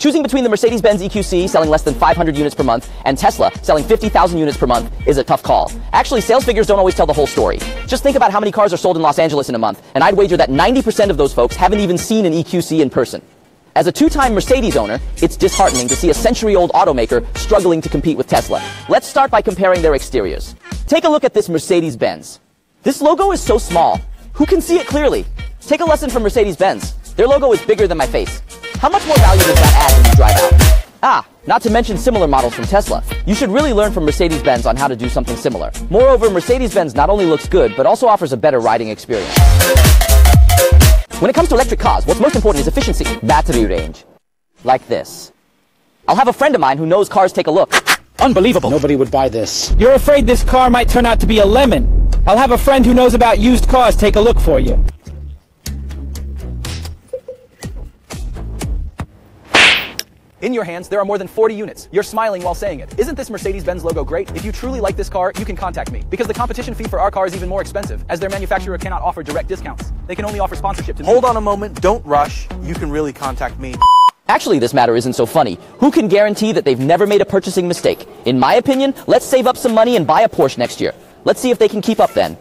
Choosing between the Mercedes-Benz EQC selling less than 500 units per month and Tesla selling 50,000 units per month is a tough call. Actually, sales figures don't always tell the whole story. Just think about how many cars are sold in Los Angeles in a month, and I'd wager that 90% of those folks haven't even seen an EQC in person. As a two-time Mercedes owner, it's disheartening to see a century-old automaker struggling to compete with Tesla. Let's start by comparing their exteriors. Take a look at this Mercedes-Benz. This logo is so small. Who can see it clearly? Take a lesson from Mercedes-Benz. Their logo is bigger than my face. How much more value does that add when you drive out? Ah, not to mention similar models from Tesla. You should really learn from Mercedes-Benz on how to do something similar. Moreover, Mercedes-Benz not only looks good, but also offers a better riding experience. When it comes to electric cars, what's most important is efficiency, battery range. Like this. I'll have a friend of mine who knows cars take a look. Unbelievable. Nobody would buy this. You're afraid this car might turn out to be a lemon. I'll have a friend who knows about used cars take a look for you. In your hands, there are more than 40 units. You're smiling while saying it. Isn't this Mercedes-Benz logo great? If you truly like this car, you can contact me. Because the competition fee for our car is even more expensive, as their manufacturer cannot offer direct discounts. They can only offer sponsorship to Hold on a moment, don't rush. You can really contact me. Actually, this matter isn't so funny. Who can guarantee that they've never made a purchasing mistake? In my opinion, let's save up some money and buy a Porsche next year. Let's see if they can keep up then.